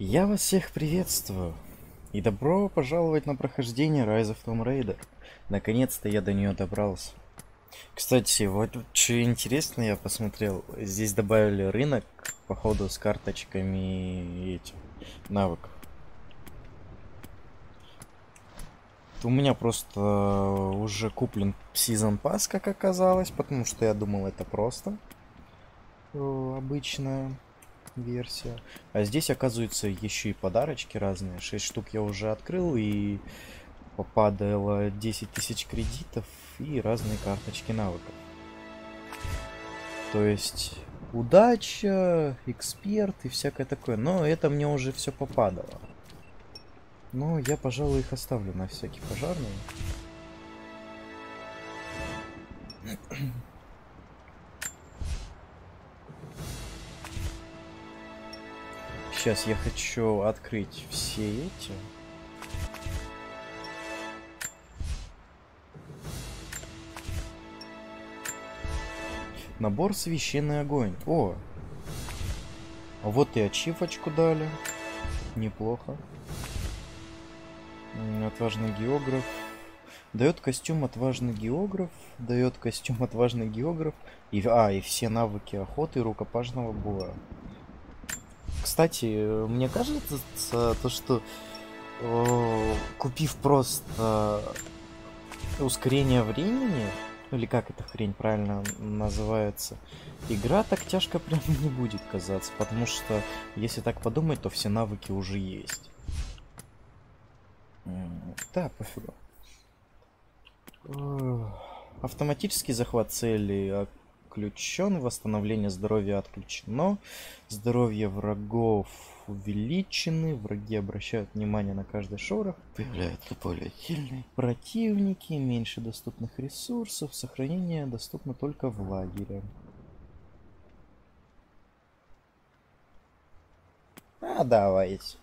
Я вас всех приветствую. И добро пожаловать на прохождение Rise of Tomb Raider. Наконец-то я до нее добрался. Кстати, вот что интересно, я посмотрел, здесь добавили рынок, походу, с карточками этих навыков. У меня просто уже куплен Season Pass, как оказалось, потому что я думал, это просто э, обычная версия. А здесь, оказывается, еще и подарочки разные. 6 штук я уже открыл, и попадало 10 тысяч кредитов и разные карточки навыков. То есть удача, эксперт и всякое такое. Но это мне уже все попадало. Но я, пожалуй, их оставлю на всякий пожарный. Сейчас я хочу открыть все эти. Набор священный огонь. О! Вот и ачивочку дали. Неплохо. Отважный географ. Дает костюм отважный географ. Дает костюм отважный географ. И, а, и все навыки охоты рукопашного боя. Кстати, мне кажется, то, что э, купив просто ускорение времени, или как эта хрень правильно называется, игра так тяжко прям не будет казаться, потому что, если так подумать, то все навыки уже есть. Да, пофигу. Автоматический захват цели отключен, восстановление здоровья отключено, здоровье врагов увеличены, враги обращают внимание на каждый шорох, появляются более сильные противники, меньше доступных ресурсов, сохранение доступно только в лагере. А, давайте.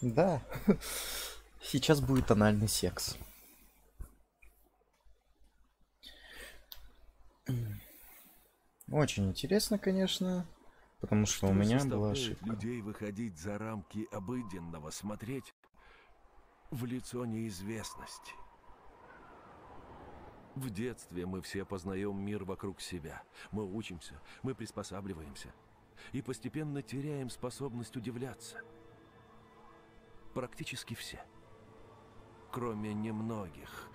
Да, сейчас будет анальный секс. Очень интересно, конечно, потому что, что у меня была ошибка. людей выходить за рамки обыденного, смотреть в лицо неизвестности. В детстве мы все познаем мир вокруг себя. Мы учимся, мы приспосабливаемся. И постепенно теряем способность удивляться. Практически все. Кроме немногих.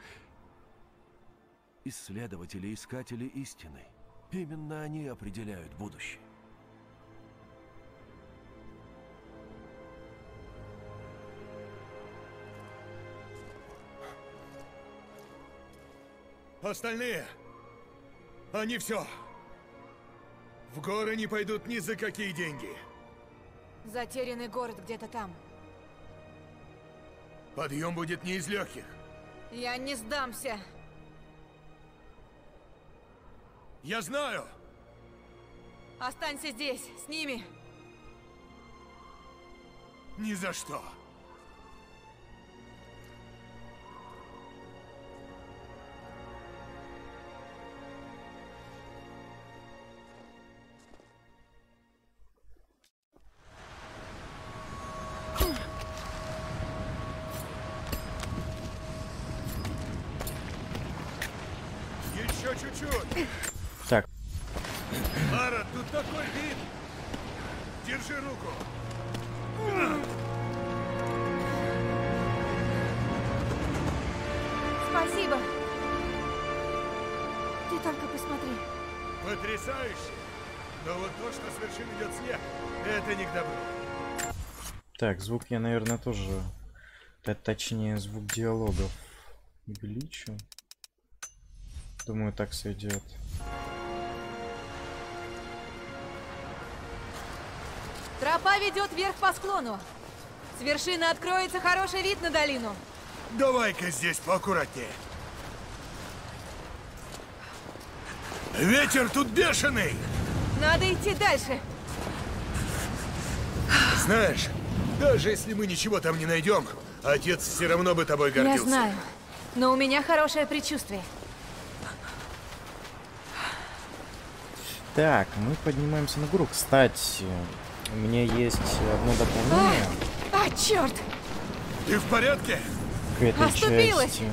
Исследователи, искатели истины – Именно они определяют будущее. Остальные, они все. В горы не пойдут ни за какие деньги. Затерянный город где-то там. Подъем будет не из легких. Я не сдамся. Я знаю! Останься здесь, с ними. Ни за что. Так, звук я, наверное, тоже... Точнее, звук диалогов увеличу. Думаю, так сойдет. Тропа ведет вверх по склону. С вершины откроется хороший вид на долину. Давай-ка здесь поаккуратнее. Ветер тут бешеный! Надо идти дальше. Знаешь, даже если мы ничего там не найдем, отец все равно бы тобой гордился. Я знаю, но у меня хорошее предчувствие. Так, мы поднимаемся на гору. Кстати, у меня есть одно дополнение А, черт! Ты в порядке? к этой Оступилась. части.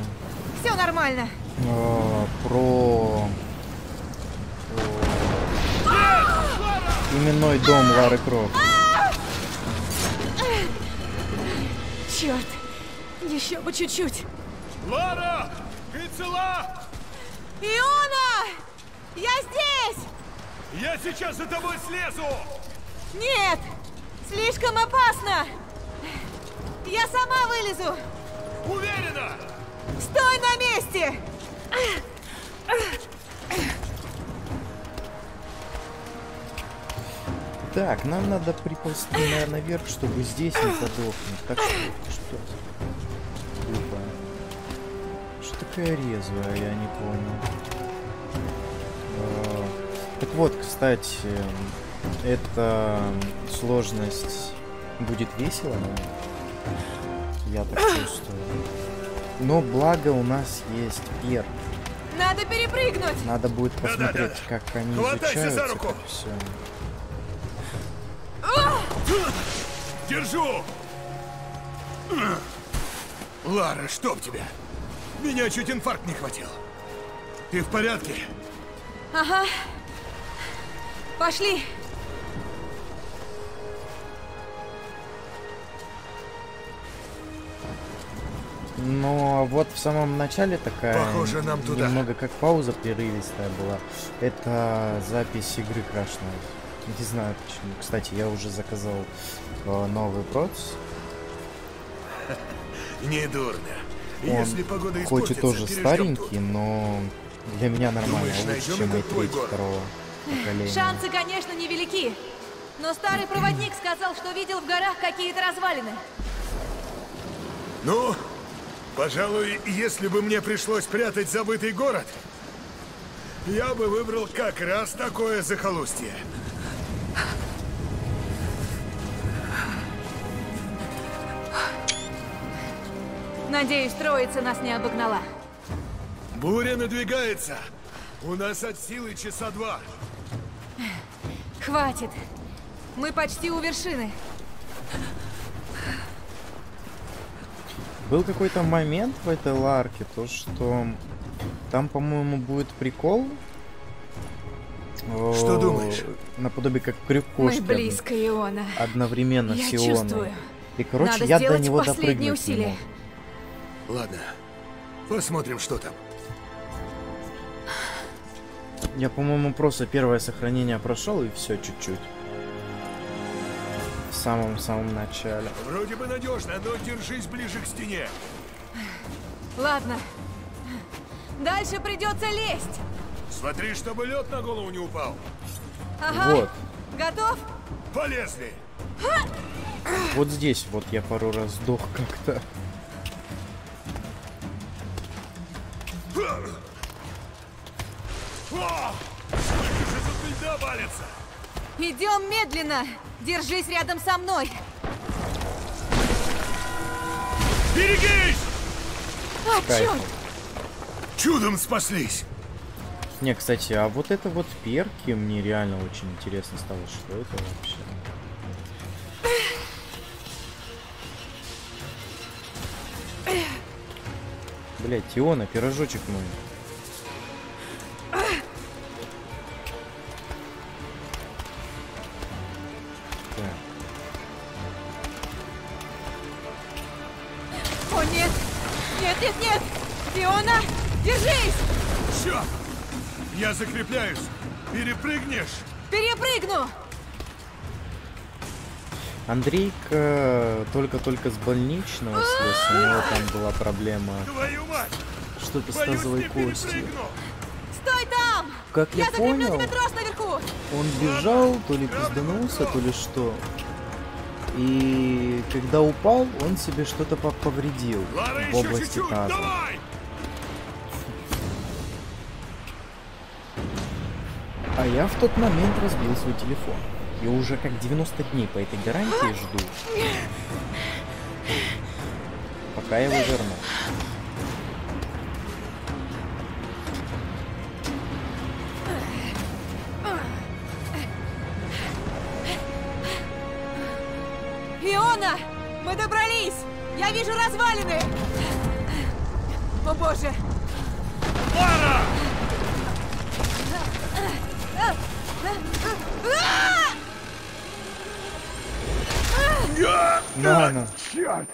Все нормально. А, про о, именной дом Лары Крофт. Черт! Еще бы чуть-чуть. Лара! Ты цела? Иона! Я здесь! Я сейчас за тобой слезу! Нет! Слишком опасно! Я сама вылезу! Уверена! Стой на месте! Так, нам надо приползти, наверное, наверх, чтобы здесь не подохнуть. Так что, что? Глупо. Что такая резвая, я не понял. А, Так вот, кстати, эта сложность будет весело. Я так чувствую. Но благо у нас есть пер. Надо перепрыгнуть! Надо будет посмотреть, как они Хватайся за изучают руку. это все. Держу! Лара, чтоб тебя! Меня чуть инфаркт не хватил. Ты в порядке? Ага. Пошли. Но вот в самом начале такая Похоже, нам туда. немного как пауза прерывистая была. Это запись игры Night. Не знаю почему. Кстати, я уже заказал э, новый процесс. Не дурно. Он Если погода Хоть и тоже старенький, тут. но для меня нормально. Думаешь, Лучше, чем и и тут твой третий город? второго поколения. Шансы, конечно, невелики. Но старый проводник сказал, что видел в горах какие-то развалины. Ну, пожалуй, если бы мне пришлось прятать забытый город, я бы выбрал как раз такое захолустье. Надеюсь, троица нас не обогнала. Буря надвигается. У нас от силы часа два. Хватит. Мы почти у вершины. Был какой-то момент в этой ларке, то что там, по-моему, будет прикол. Что О, думаешь? Наподобие как крюк Мы близко, Иона. одновременно Я с Ионой. чувствую. И, короче, Надо я до него допрыгнуть не усилия. мог. Ладно, посмотрим, что там. Я, по-моему, просто первое сохранение прошел и все чуть-чуть. В самом-самом начале. Вроде бы надежно, но держись ближе к стене. Ладно. Дальше придется лезть. Смотри, чтобы лед на голову не упал. Ага. Вот. Готов? Полезли. Вот здесь вот я пару раз сдох как-то. Идем медленно. Держись рядом со мной. Берегись! А, Кайф. черт! Чудом спаслись. Не, кстати, а вот это вот перки мне реально очень интересно стало, что это вообще. Блять, Тиона, пирожочек мой. Так, О, нет! Нет, нет, нет! Фиона, держись! Черт! Я закрепляюсь. Перепрыгнешь? Перепрыгну! Андрейка только-только с больничного слез, у него там была проблема что-то с тазовой костью. Стой там! Как я, закреплю понял, он бежал, то ли пизданулся, то ли что. И когда упал, он себе что-то по- повредил в области таза. Давай! А я в тот момент разбил свой телефон. Я уже как 90 дней по этой гарантии жду. Пока его верну. Иона! Мы добрались! Я вижу развалины! О боже! Пара! Ah! На, на. Черт!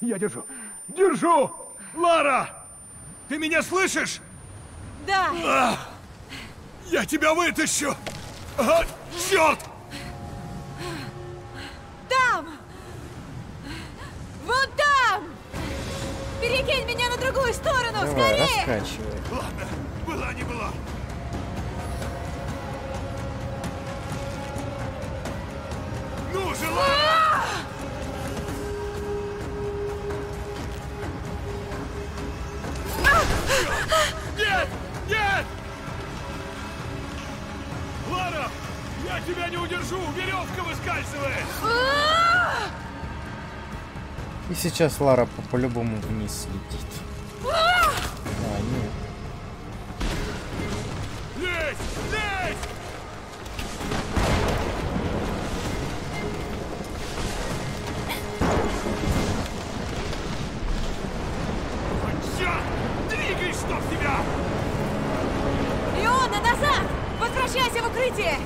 Я держу! Держу! Лара! Ты меня слышишь? Да! Я тебя вытащу! А, черт! Там! Вот там! Перекинь меня на другую сторону! Давай, Скорее! раскачивай. Ладно, была не была. Лара! Нет! Нет! Лара! Я тебя не удержу! Веревка выскальзывает! И сейчас Лара по- по-любому вниз летит. А, нет. Лезь! Лезь! Возвращайся в укрытие!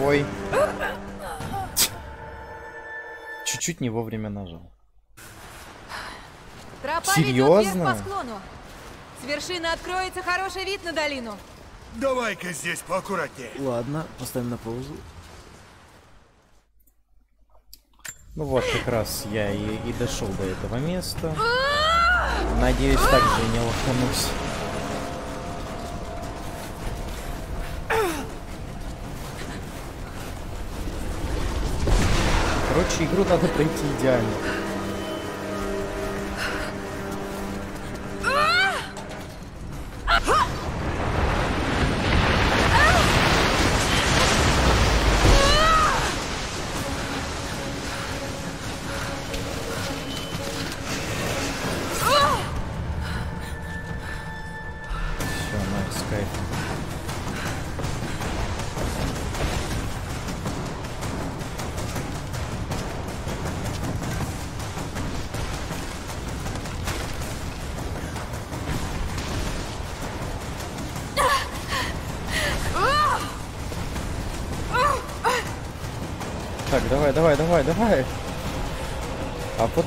Ой. Чуть-чуть не вовремя нажал. Тропа Серьезно? вверх по склону. С вершины откроется хороший вид на долину. Давай-ка здесь поаккуратнее. Ладно, поставим на паузу. Ну вот, как раз я и, и дошел до этого места. Надеюсь, так же не лоханусь. Короче, игру надо пройти идеально.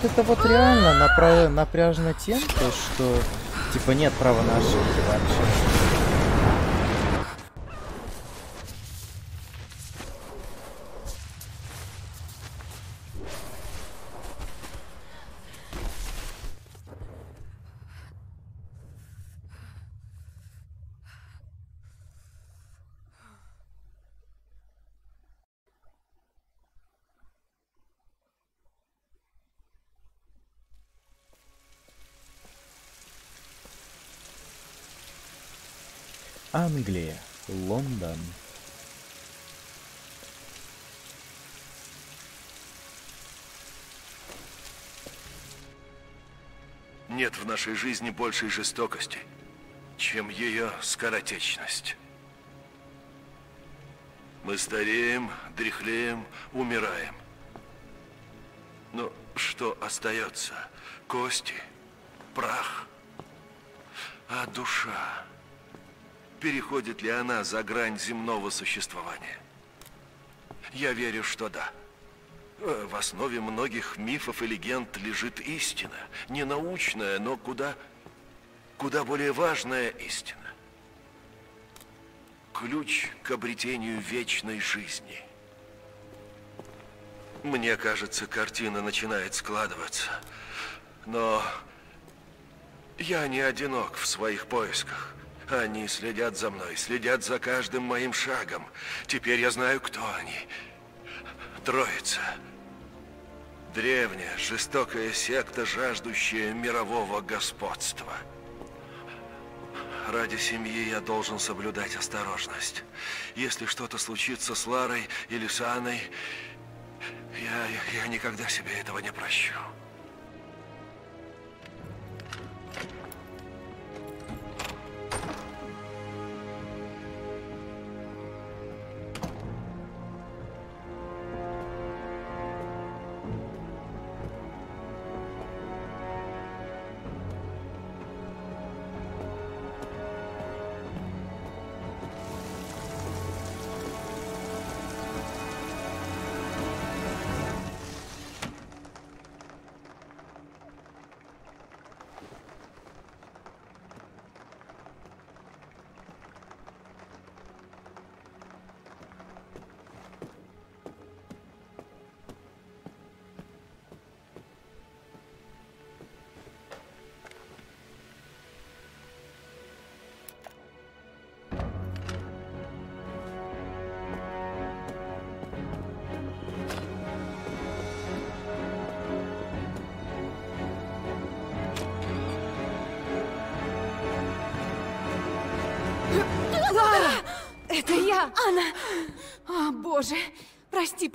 Вот это вот реально напра- напряжно тем, то, что типа нет права на ошибки вообще. Англия, Лондон. Нет в нашей жизни большей жестокости, чем ее скоротечность. Мы стареем, дряхлеем, умираем. Но что остается? Кости, прах. А душа? Переходит ли она за грань земного существования? Я верю, что да. Э, В основе многих мифов и легенд лежит истина. Не научная, но куда, куда более важная истина. Ключ к обретению вечной жизни. Мне кажется, картина начинает складываться. Но я не одинок в своих поисках. Они следят за мной, следят за каждым моим шагом. Теперь я знаю, кто они. Троица. Древняя, жестокая секта, жаждущая мирового господства. ради семьи я должен соблюдать осторожность. Если что-то случится с Ларой или с Анной, я, я никогда себе этого не прощу.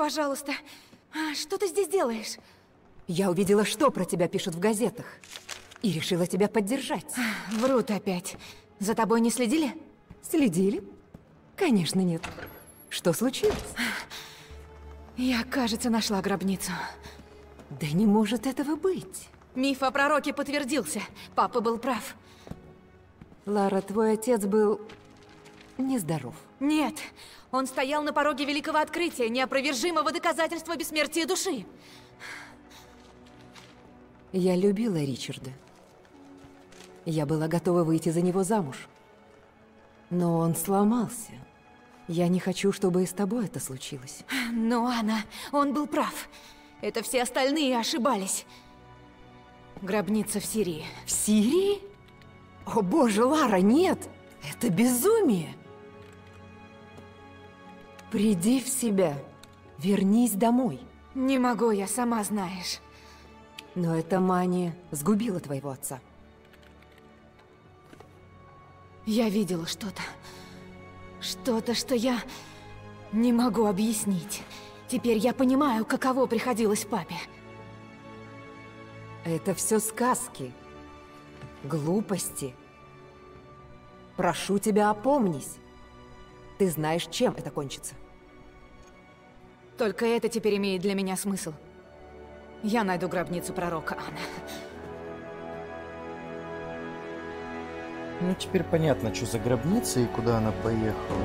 Пожалуйста. А Что ты здесь делаешь? Я увидела, что про тебя пишут в газетах. И решила тебя поддержать. Врут опять. За тобой не следили? Следили? Конечно, нет. Что случилось? Я, кажется, нашла гробницу. Да не может этого быть. Миф о пророке подтвердился. Папа был прав. Лара, твой отец был нездоров. Нет, он стоял на пороге великого открытия, неопровержимого доказательства бессмертия души. Я любила Ричарда. Я была готова выйти за него замуж. Но он сломался. Я не хочу, чтобы и с тобой это случилось. Но, Анна, он был прав. Это все остальные ошибались. Гробница в Сирии. В Сирии? О боже, Лара, нет! Это безумие! Приди в себя. Вернись домой. Не могу я, сама знаешь. Но эта мания сгубила твоего отца. Я видела что-то. Что-то, что я не могу объяснить. Теперь я понимаю, каково приходилось папе. Это все сказки. Глупости. Прошу тебя, опомнись. Ты знаешь, чем это кончится. Только это теперь имеет для меня смысл. Я найду гробницу пророка Анна. Ну, теперь понятно, что за гробница и куда она поехала.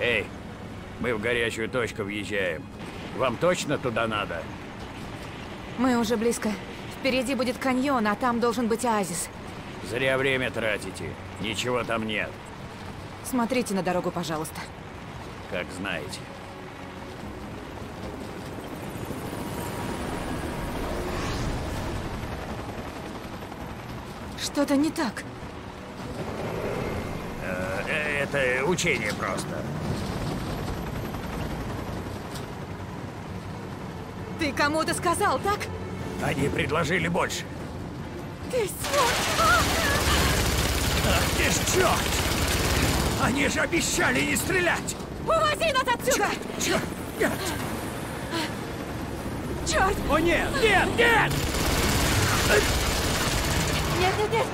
Эй, мы в горячую точку въезжаем. Вам точно туда надо? Мы уже близко. Впереди будет каньон, а там должен быть оазис. Зря время тратите. Ничего там нет, Смотрите на дорогу, пожалуйста. как знаете. Что-то не так. Э, Это учение просто. Ты кому-то сказал, так? Они предложили больше. Ты сволочь! Ах ты ж черт! Они же обещали не стрелять! Увози нас отсюда! Черт! Нет! Черт! О нет! Нет! Нет! Нет, нет, нет!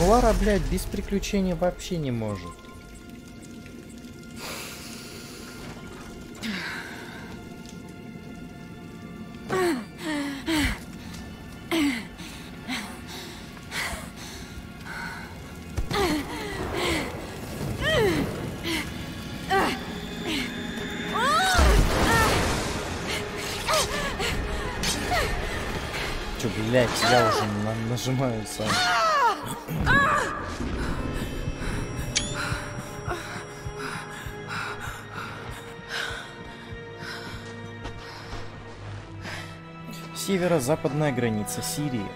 Лара, блядь, без приключений вообще не может. Нажимаю сам. Северо-западная граница Сирии.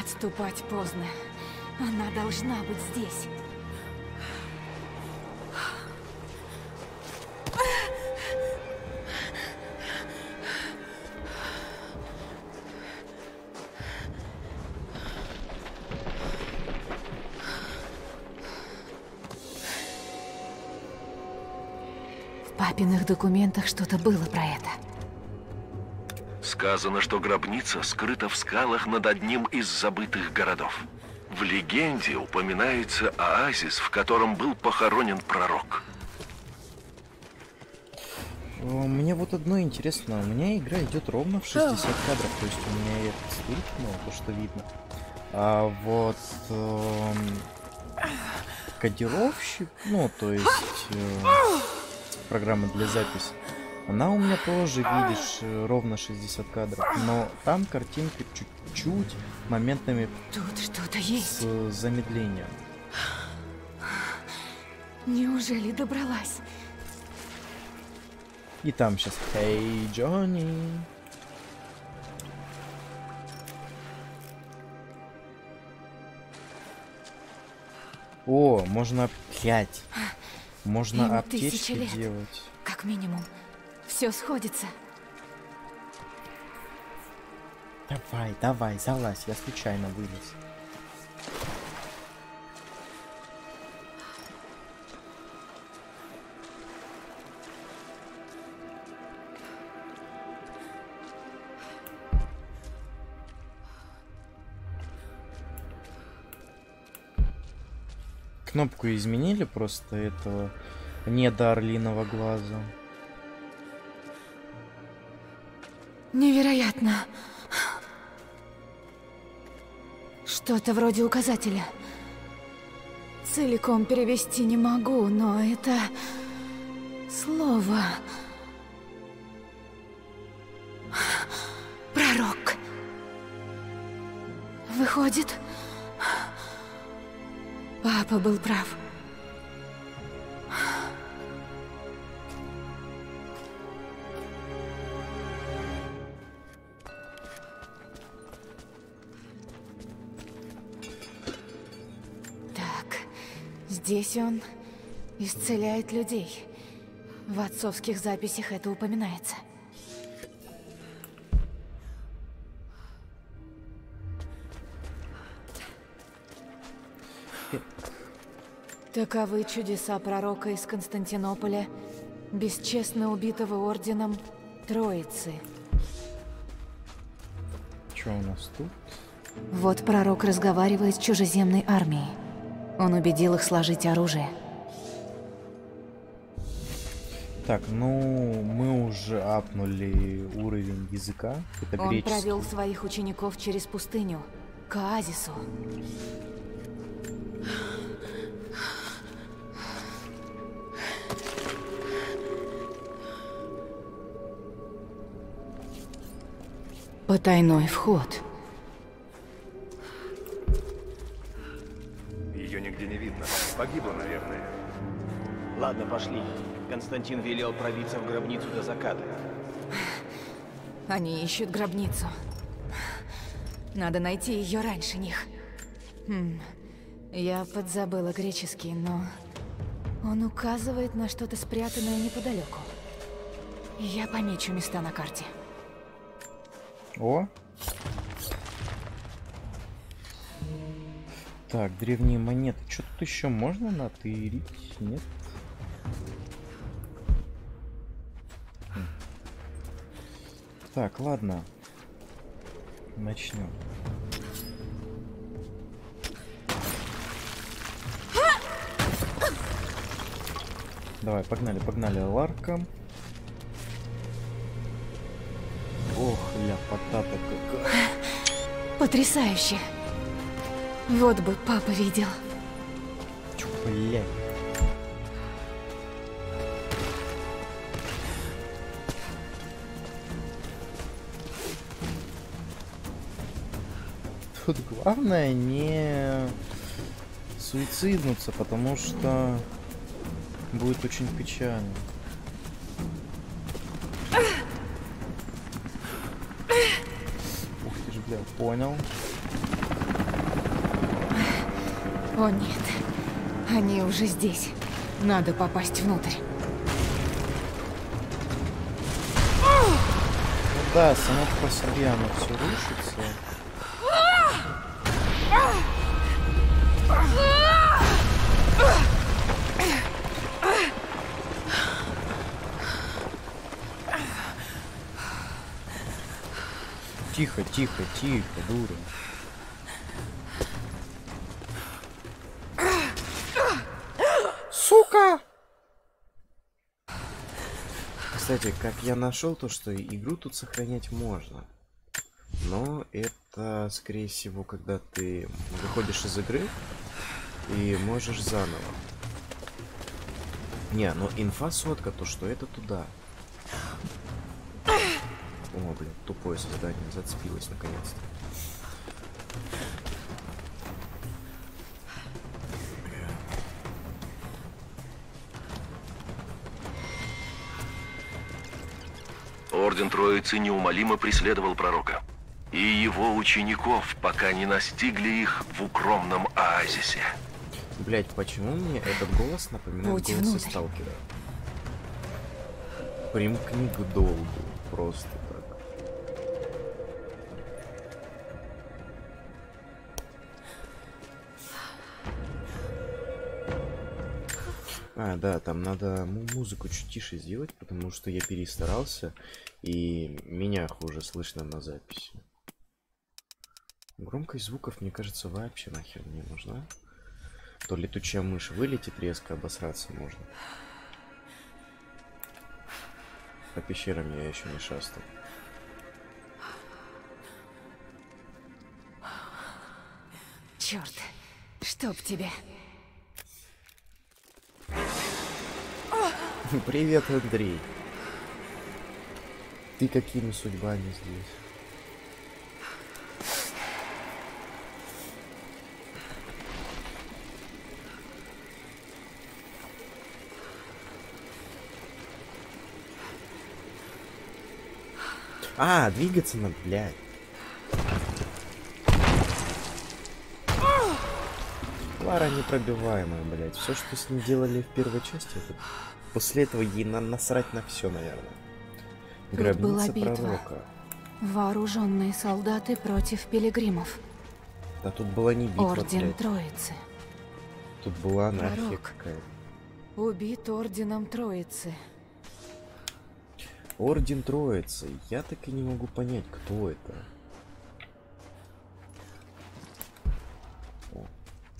Отступать поздно. Она должна быть здесь. Папиных документах что-то было про это. Сказано, что гробница скрыта в скалах над одним из забытых городов. В легенде упоминается оазис, в котором был похоронен пророк. Э, Мне вот одно интересно, у меня игра идет ровно в 60 кадров, то есть у меня этот стык, ну, то, что видно. А вот эм, кодировщик, ну, то есть э, программа для записи, она у меня тоже, видишь, э, ровно 60 кадров, но там картинка чуть-чуть моментами Тут что-то с есть. э, замедлением. Неужели добралась? И там сейчас «Hey, Johnny!» О, можно опять. Можно Им аптечки лет. делать. Как минимум. Все сходится. Давай, давай, залазь, я случайно вылез. Кнопку изменили просто этого не до орлиного глаза. Невероятно. Что-то вроде указателя. Целиком перевести не могу, но это слово. Пророк. Выходит, папа был прав. Так, здесь он исцеляет людей. В отцовских записях это упоминается. Таковы чудеса пророка из Константинополя, бесчестно убитого орденом Троицы. Что у нас тут? Вот пророк разговаривает с чужеземной армией. Он убедил их сложить оружие. Так, ну мы уже апнули уровень языка. Это Он греческий. провел своих учеников через пустыню, к оазису. Потайной вход. Ее нигде не видно. Погибла, наверное. Ладно, пошли. Константин велел пробиться в гробницу до заката. Они ищут гробницу. Надо найти ее раньше них. Хм. Я подзабыла греческий, но он указывает на что-то спрятанное неподалеку. Я помечу места на карте. О! Так, древние монеты. Что тут еще можно натырить? Нет? Так, ладно. Начнем. Давай, погнали, погнали, Ларка. Ох, ля, потата какая. Потрясающе! Вот бы папа видел. Чё, блядь. Тут главное не суициднуться, потому что будет очень печально. Ух ты ж, бля, понял. О нет, они уже здесь. Надо попасть внутрь. Ну да, само по себе оно все рушится. Тихо, тихо, тихо, дура. Сука! Кстати, как я нашел то, что игру тут сохранять можно. Но это, скорее всего, когда ты выходишь из игры и можешь заново. Не, ну инфа сотка, то что это туда. О, блин, тупое создание зацепилось наконец-то. Орден Троицы неумолимо преследовал пророка. И его учеников, пока не настигли их в укромном оазисе. Блять, почему мне этот голос напоминает Путь голос внутрь. Сталкера? Примкни к долгу. Просто А, да, там надо му- музыку чуть тише сделать, потому что я перестарался, и меня хуже слышно на записи. Громкость звуков, мне кажется, вообще нахер не нужна. То летучая мышь вылетит, резко обосраться можно. По пещерам я еще не шастал. Черт, чтоб тебя. Привет, Андрей. Ты какими судьбами здесь? А, двигаться надо, блядь. Лара непробиваемая, блядь. Все, что с ней делали в первой части, это... после этого ей на насрать на все, наверное. Тут была Гробница битва. пророка. Вооруженные солдаты против пилигримов. Да тут была не битва, Орден блядь. Троицы. Тут была анархия какая-то. Убит Орденом Троицы. Орден Троицы. Я так и не могу понять, кто это. О,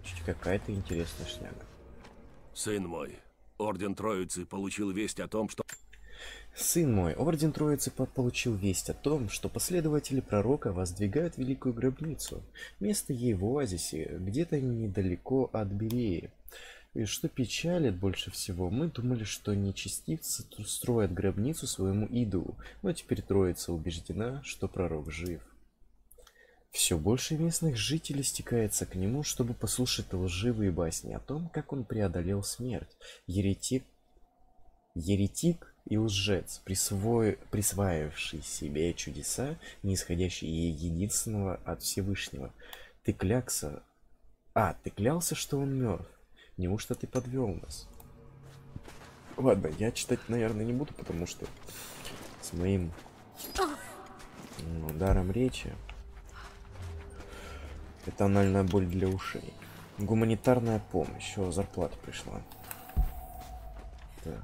чуть какая-то интересная шняга. Сын мой, Орден Троицы получил весть о том, что... Сын мой, Орден Троицы по- получил весть о том, что последователи пророка воздвигают великую гробницу. Место ей в оазисе, где-то недалеко от Береи. И что печалит больше всего, мы думали, что нечестивцы строят гробницу своему идолу, но теперь Троица убеждена, что пророк жив. Все больше местных жителей стекается к нему, чтобы послушать лживые басни о том, как он преодолел смерть. Еретик Еретик и лжец, присвой... присваивавший себе чудеса, не исходящие единственного от Всевышнего. Ты клякся... А, ты клялся, что он мертв. Неужто ты подвел нас? Ладно, я читать, наверное, не буду, потому что с моим м, даром речи это анальная боль для ушей. Гуманитарная помощь. О, зарплата пришла. Так.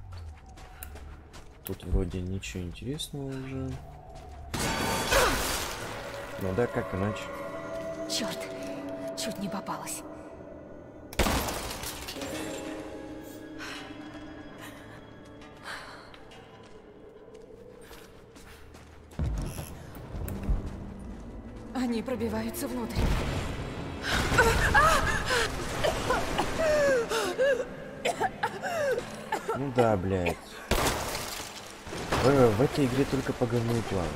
Тут вроде ничего интересного уже. Ну да, как иначе. Черт, чуть не попалась. Они пробиваются внутрь. Ну да, блядь. В, в этой игре только по говну плавать.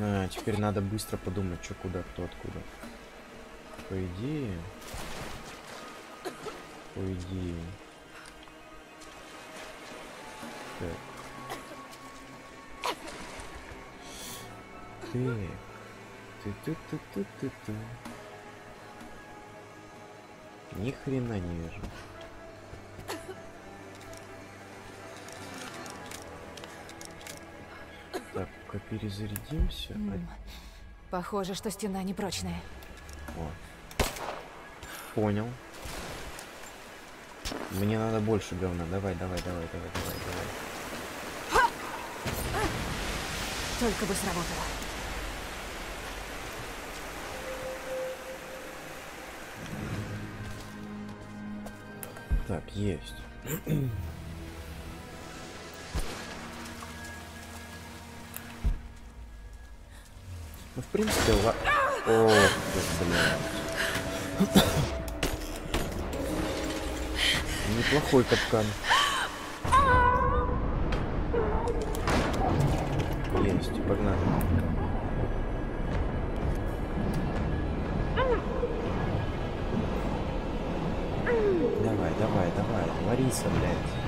А, теперь надо быстро подумать, что куда, кто откуда. По идее... По идее... Так. Так. Ты-ты-ты-ты-ты-ты. Ни хрена не вижу. Так, перезарядимся. М, Похоже, что стена непрочная. О. Понял. Мне надо больше говна. Давай, давай, давай, давай, давай, давай. Только бы сработало. Так, есть. Ну, в принципе, ла... О. Неплохой капкан. Есть, погнали. Давай, давай, Лариса, блядь.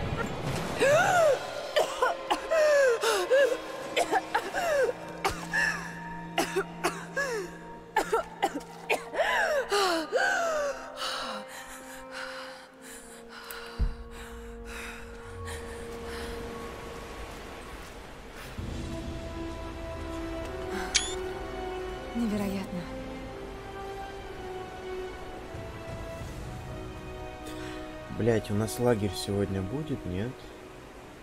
Блять, у нас лагерь сегодня будет, нет?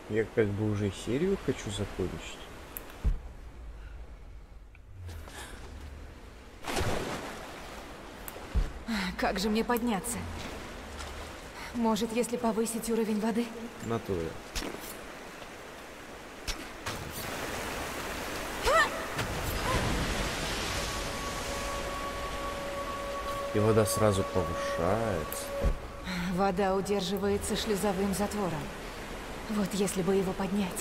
Я как бы уже серию хочу закончить. Как же мне подняться? Может, если повысить уровень воды? На то я. И вода сразу повышается. Вода удерживается шлюзовым затвором. Вот если бы его поднять.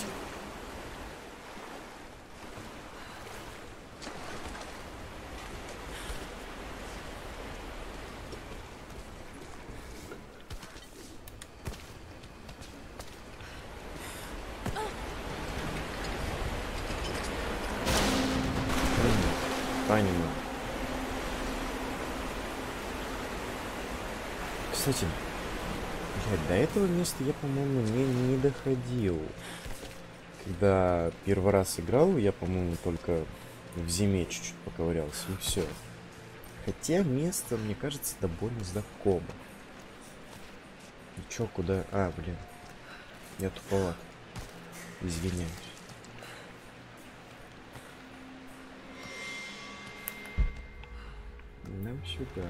Понимаю. Кстати, блядь, до этого места я, по-моему, не, не доходил. Когда первый раз играл, я, по-моему, только в зиме чуть-чуть поковырялся, и все. Хотя место, мне кажется, довольно знакомо. И чё, куда? А, блин. Я туповат. Извиняюсь. Нам сюда.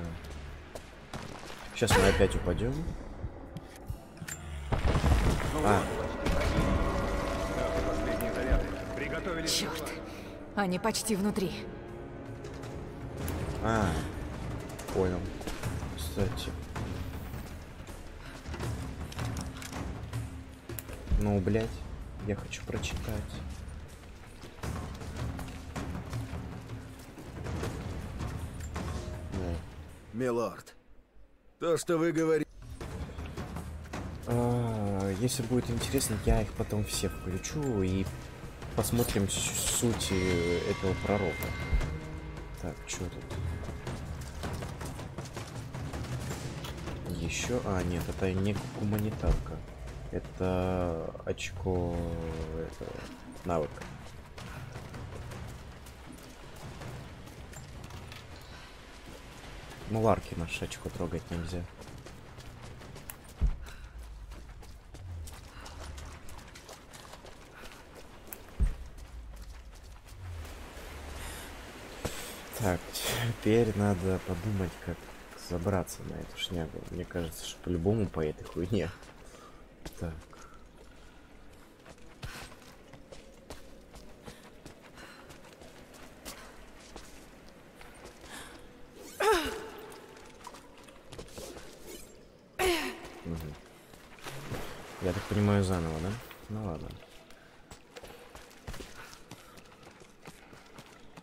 Сейчас мы опять упадем. А. Черт. Они почти внутри. а, понял. Кстати. Ну, блядь, я хочу прочитать. Милорд, то, что вы говорите... А, Если будет интересно, я их потом все включу и посмотрим суть этого пророка. Так, что тут? Еще... А, нет, это не гуманитарка. Это очко этого навыка. Ну, ларки наше очко трогать нельзя. Так, теперь надо подумать, как забраться на эту шнягу. Мне кажется, что по-любому по этой хуйне. Так. Мгм. Я так понимаю, заново, да? Ну ладно.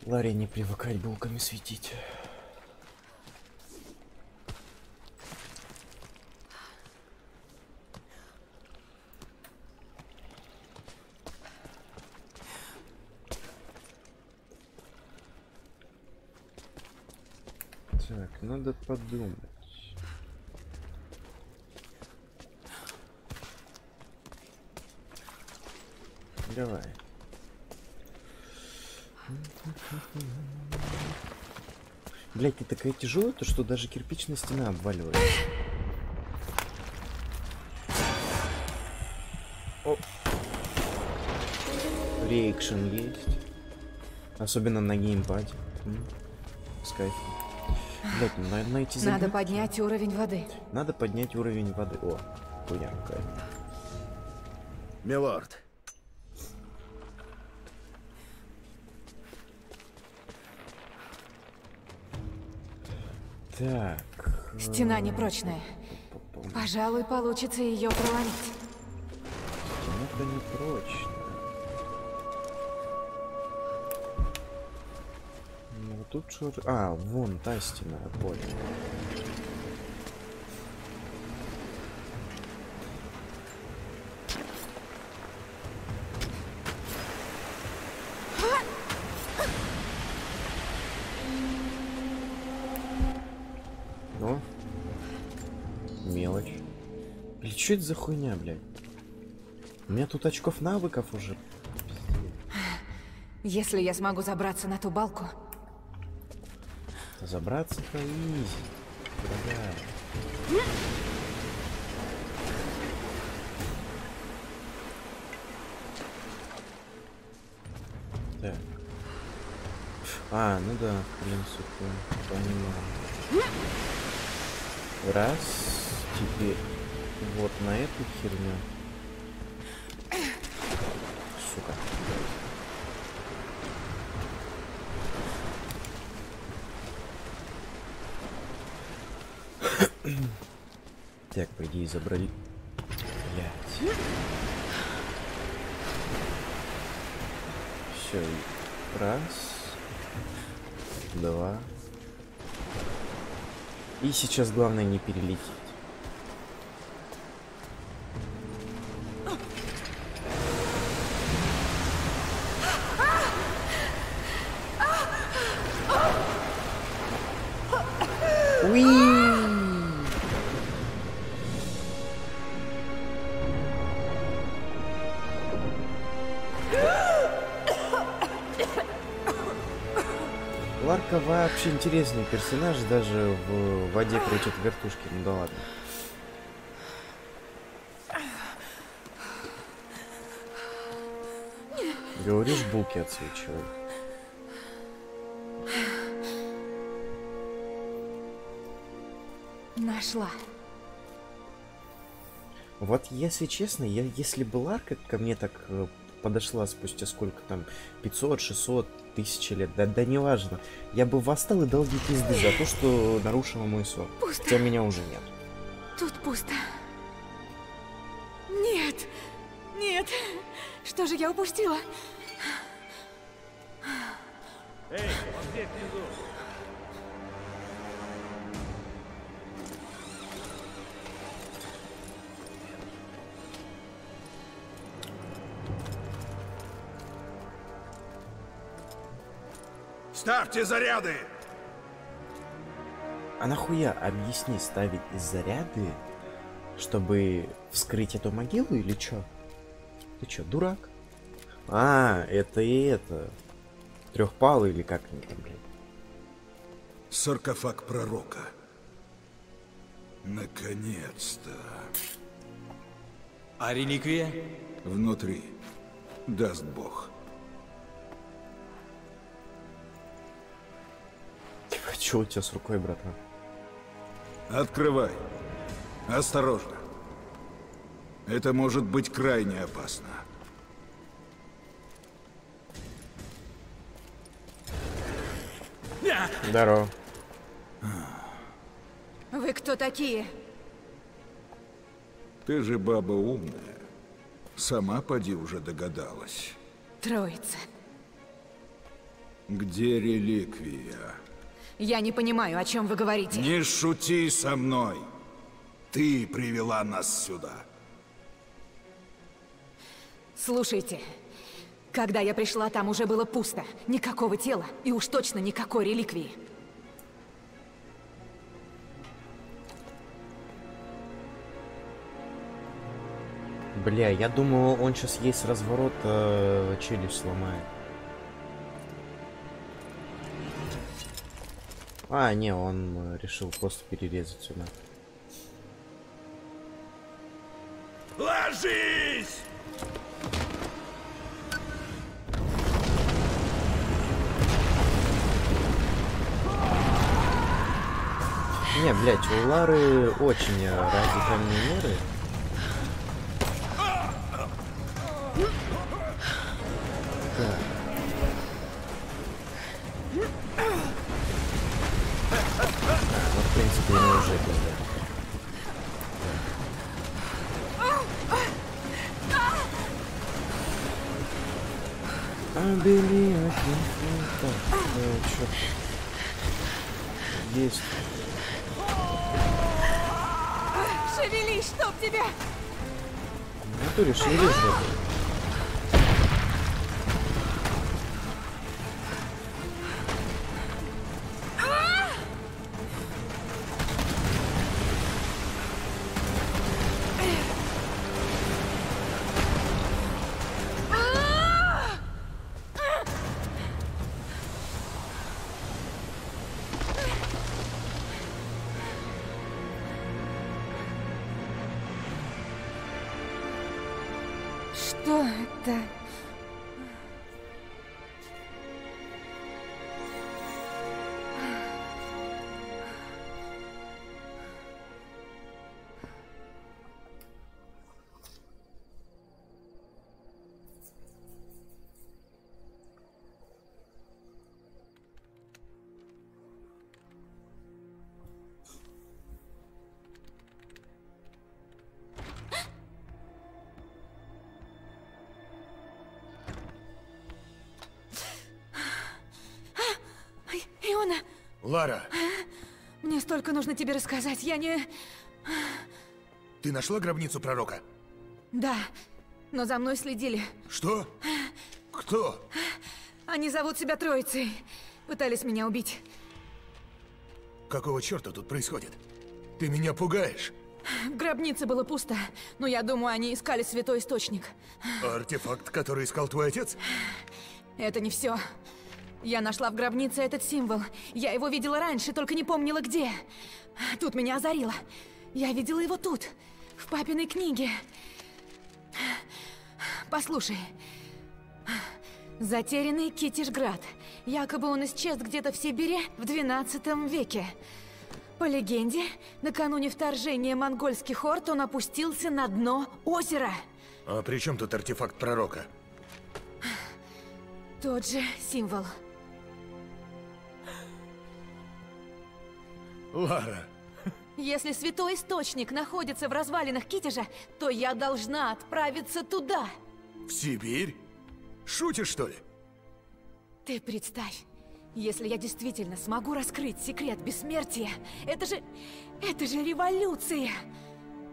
Ларе не привыкать булками светить. Так, надо подумать. Давай. Блять, ты такая тяжелая, то что даже кирпичная стена обваливается. О. Реакшн есть. Особенно на геймпаде. М, С кайфом. Блять, ну, надо найти Надо поднять уровень воды. Надо поднять уровень воды. О, хуйня какая. Милорд, Так. Стена непрочная. пу-пу-пу. Пожалуй, получится ее проломить. Стена-то не прочная. Ну, тут что... А, вон та стена, понял. Что это за хуйня, блядь? У меня тут очков навыков уже. Если я смогу забраться на ту балку, Забраться-то изи. Дорогая. Так. А, ну да, в принципе, понимаю. Раз, теперь вот на эту херню. Сука. Так, по идее, забрали. Блять. Все. Раз. Два. И сейчас главное не перелететь. Интересный персонаж, даже в воде крутит вертушки, ну да ладно. Говоришь, булки отсвечивают. нашла. Вот если честно, я, если бы Ларка ко мне так э, подошла спустя сколько там, 500, 600, тысячи лет, да, да неважно, я бы восстал и дал ей пизды за то, что нарушила мой сон. Пусто. Хотя меня уже нет. Тут пусто. Нет! Нет! Что же я упустила? Эй, он здесь внизу. Ставьте заряды! А нахуя, объясни, ставить заряды, чтобы вскрыть эту могилу или чё? Ты чё, дурак? А, это и это. Трехпалый или как они там, блядь? Саркофаг пророка. Наконец-то. А реликвия? Внутри. Даст бог. Чё у тебя с рукой, братан? Открывай. Осторожно. Это может быть крайне опасно. Здорово. Вы кто такие? Ты же баба умная. Сама поди уже догадалась. Троица. Где реликвия? Я не понимаю, о чем вы говорите. Не шути со мной. Ты привела нас сюда. Слушайте, когда я пришла, там уже было пусто. Никакого тела и уж точно никакой реликвии. Бля, я думал, он сейчас есть разворот, э, челюсть сломает. А, не, он э, решил просто перерезать сюда. Ложись! Не, блядь, у Лары очень радикальные меры. Так. Принципе, ему уже fly. Так, чёрт. Есть. Шевелись, чтоб тебя! В натуре шевелись, блядь. Лара, мне столько нужно тебе рассказать. Я не... ты нашла гробницу пророка? Да, но за мной следили. Что? Кто? Они зовут себя Троицей. Пытались меня убить. Какого черта тут происходит? Ты меня пугаешь. В гробнице было пусто, но я думаю, они искали святой источник. Артефакт, который искал твой отец? Это не все. Я нашла в гробнице этот символ. Я его видела раньше, только не помнила где. Тут меня озарило. Я видела его тут, в папиной книге. Послушай. Затерянный Китишград. Якобы он исчез где-то в Сибири в 12 веке. По легенде, накануне вторжения монгольских орд он опустился на дно озера. А при чем тут артефакт пророка? Тот же символ. Лара, Если святой источник находится в развалинах Китежа, то я должна отправиться туда. в Сибирь? Шутишь, что ли? Ты представь, если я действительно смогу раскрыть секрет бессмертия, это же... это же революция!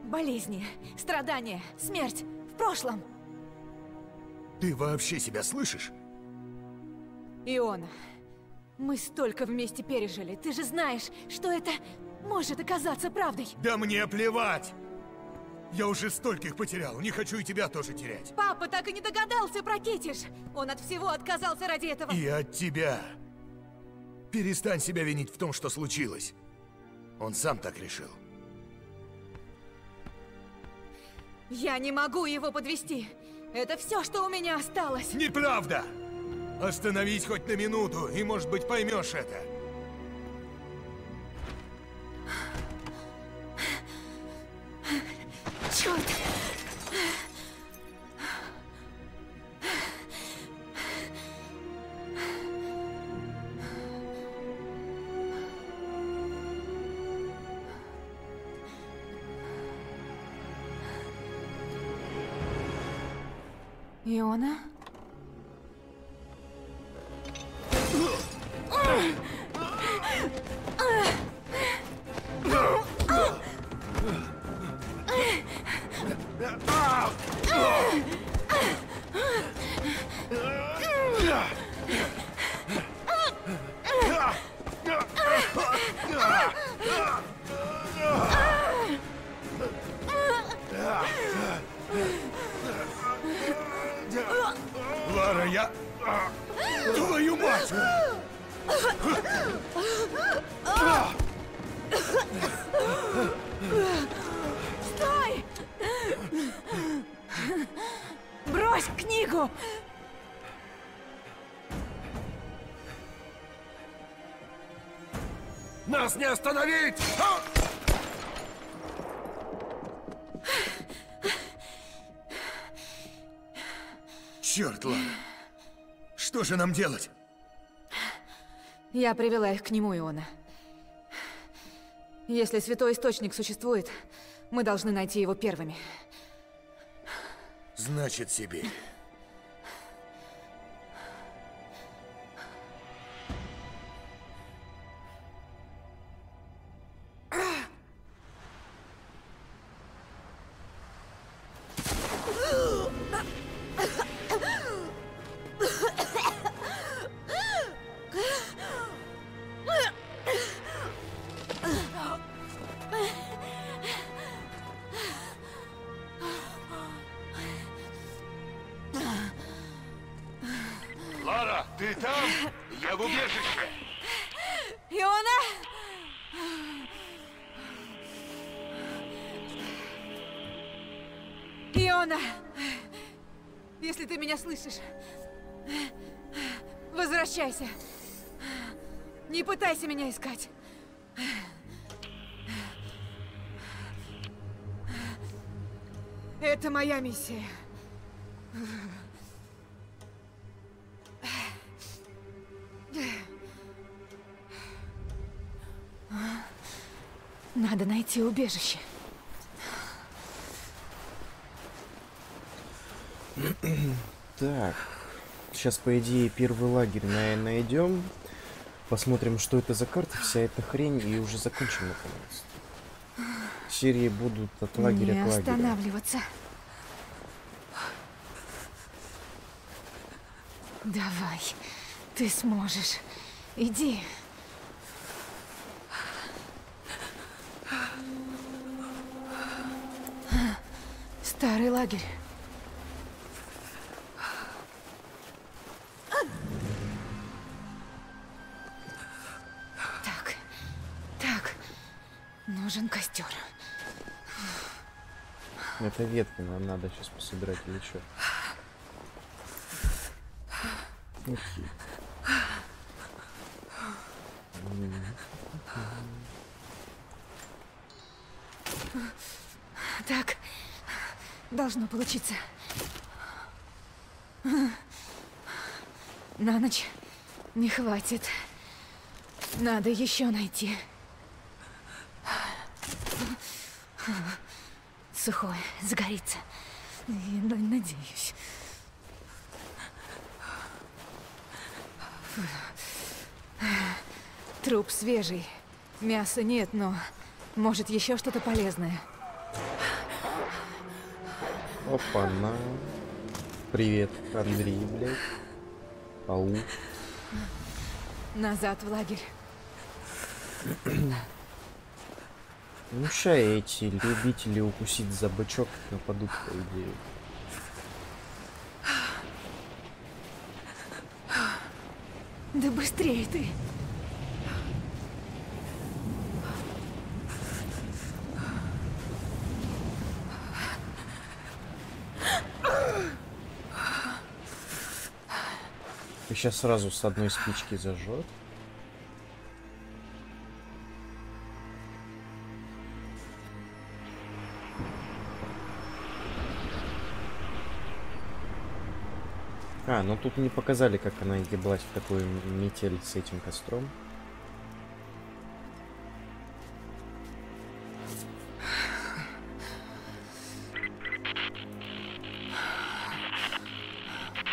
Болезни, страдания, смерть в прошлом. Ты вообще себя слышишь? Иона, мы столько вместе пережили. Ты же знаешь, что это может оказаться правдой. Да мне плевать! Я уже стольких потерял, не хочу и тебя тоже терять. Папа так и не догадался про Китиш. Он от всего отказался ради этого. И от тебя. Перестань себя винить в том, что случилось. Он сам так решил. Я не могу его подвести. Это все, что у меня осталось. Неправда! Остановись хоть на минуту, и, может быть, поймешь это. Черт! Остановить! А! Черт, Лара. Что же нам делать? Я привела их к нему, Иона. Если Святой Источник существует, мы должны найти его первыми. Значит, Сибирь. Слышишь, возвращайся. Не пытайся меня искать. Это моя миссия. Надо найти убежище. Так. Сейчас, по идее, первый лагерь на найдем. Посмотрим, что это за карта, вся эта хрень, и уже закончим наконец. Серии будут от лагеря Не к лагерю. останавливаться. Давай, ты сможешь. Иди. Старый лагерь. Это ветки нам надо сейчас пособирать или что? Окей. Так, должно получиться. На ночь не хватит. Надо еще найти. Сухое, загорится. На- надеюсь. Труп свежий. Мяса нет, но может еще что-то полезное. Опа-на. Привет, Андрей, блядь. Ау. Назад в лагерь. Ну, ща эти любители укусить за бычок нападут, по идее. Да быстрее ты! И сейчас сразу с одной спички зажжет. А, ну тут не показали, как она еблась в такую метель с этим костром.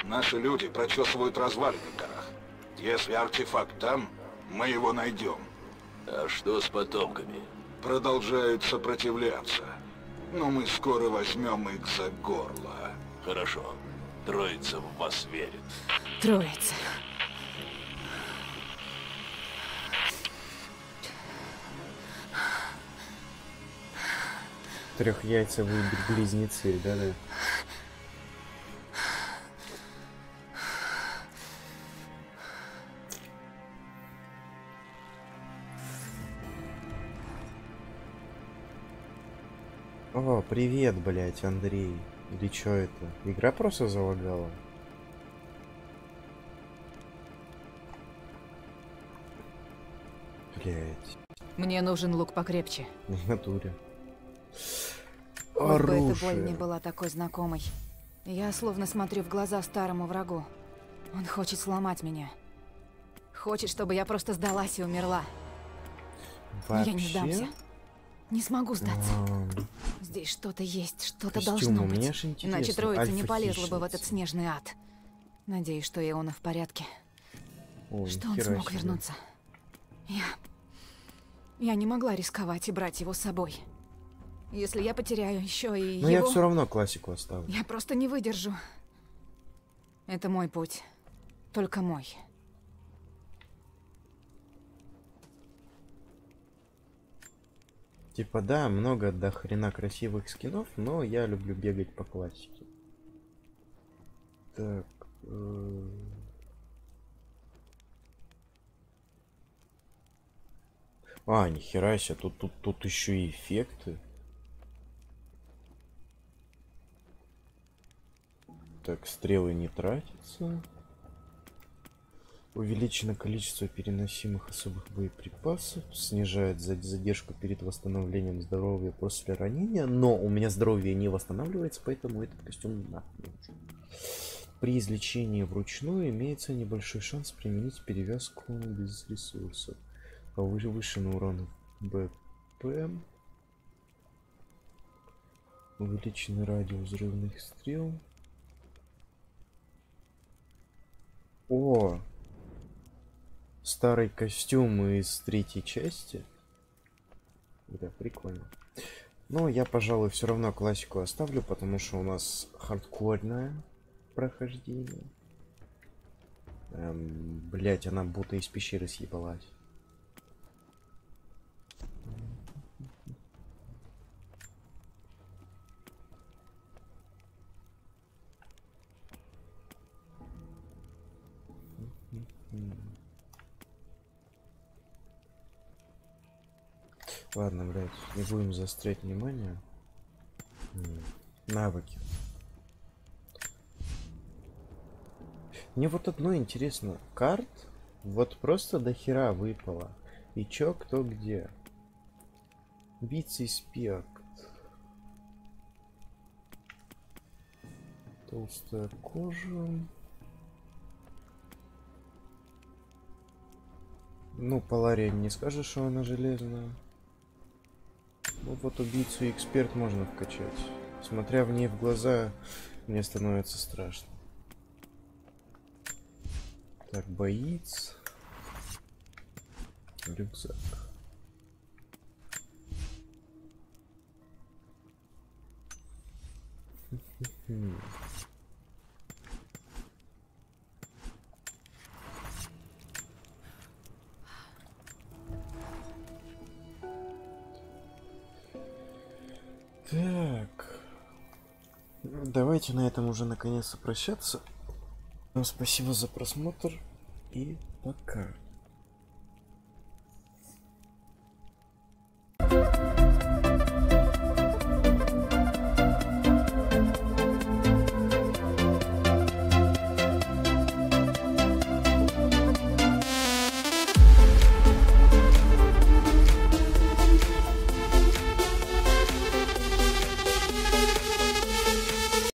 Наши люди прочесывают развалины в горах. Если артефакт там, мы его найдем. А что с потомками? Продолжают сопротивляться. Но мы скоро возьмем их за горло. Хорошо. Троица в вас верит. Троица. Трехяйцевые близнецы, да-да. О, привет, блять, Андрей. Или чё это? Игра просто залагала? Блять. Мне нужен лук покрепче. В натуре. Хоть бы эта боль Оружие. не была такой знакомой. Я словно смотрю в глаза старому врагу. Он хочет сломать меня. Хочет, чтобы я просто сдалась и умерла. Но я не Вообще, сдамся. Не смогу сдаться. Здесь что-то есть, что-то должно быть. Иначе троица не полезла бы в этот снежный ад. Надеюсь, что Иона в порядке. ой, что он смог себе. вернуться. Я... Я не могла рисковать и брать его с собой. Если я потеряю еще и Но я его... все равно классику оставлю. Я просто не выдержу. Это мой путь. Только мой. Типа, да, много до хрена красивых скинов, но я люблю бегать по классике. Так. э, А, нихера себе, тут, тут, тут еще и эффекты. Так, стрелы не тратятся. Увеличено количество переносимых особых боеприпасов. Снижает за- задержку перед восстановлением здоровья после ранения. Но у меня здоровье не восстанавливается, поэтому этот костюм нахуй. При излечении вручную имеется небольшой шанс применить перевязку без ресурсов. Повышенный урон БП. Увеличенный радиус взрывных стрел. О! Старый костюм из третьей части. Да, прикольно. Но я, пожалуй, все равно классику оставлю, потому что у нас хардкорное прохождение. Эм, блять, она будто из пещеры съебалась. Ладно, блядь, не будем заострять внимание. Навыки. Мне вот одно интересно. Карт вот просто до хера выпало. И чё, кто где. Бицеспект. Толстая кожа. Ну, Палария не скажешь, что она железная. Ну вот убийцу и эксперт можно вкачать. Смотря в ней в глаза, мне становится страшно. Так, боец. Рюкзак. Хм. Этом уже наконец-то прощаться. Вам спасибо за просмотр и пока.